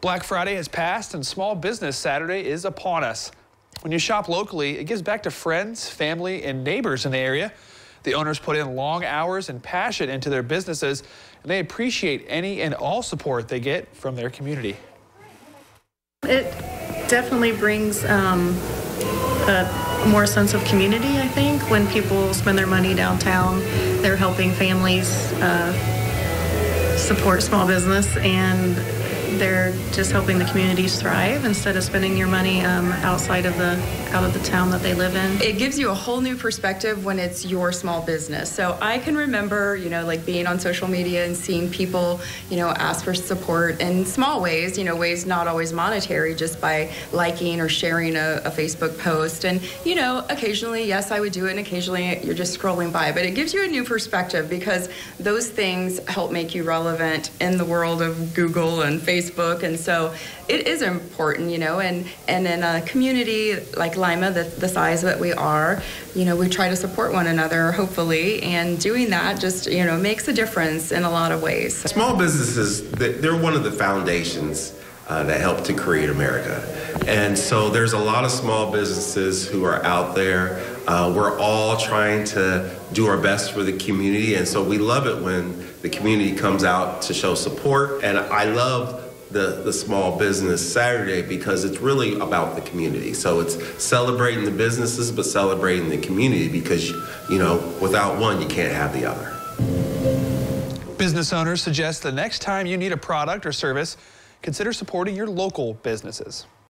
Black Friday has passed and Small Business Saturday is upon us. When you shop locally, it gives back to friends, family, and neighbors in the area. The owners put in long hours and passion into their businesses, and they appreciate any and all support they get from their community. It definitely brings um, a more sense of community, I think. When people spend their money downtown, they're helping families uh, support small business and they're just helping the communities thrive instead of spending your money um, outside of the out of the town that they live in. It gives you a whole new perspective when it's your small business. So I can remember, you know, like being on social media and seeing people, you know, ask for support in small ways, you know, ways not always monetary, just by liking or sharing a, a Facebook post. And, you know, occasionally, yes, I would do it, and occasionally you're just scrolling by. But it gives you a new perspective because those things help make you relevant in the world of Google and Facebook. And so it is important, you know, and, and in a community like Lima, the, the size that we are, you know, we try to support one another, hopefully, and doing that just, you know, makes a difference in a lot of ways. Small businesses, they're one of the foundations uh, that help to create America. And so there's a lot of small businesses who are out there. Uh, we're all trying to do our best for the community. And so we love it when the community comes out to show support. And I love the, the small business Saturday because it's really about the community. So it's celebrating the businesses, but celebrating the community because, you know, without one, you can't have the other. Business owners suggest the next time you need a product or service, consider supporting your local businesses.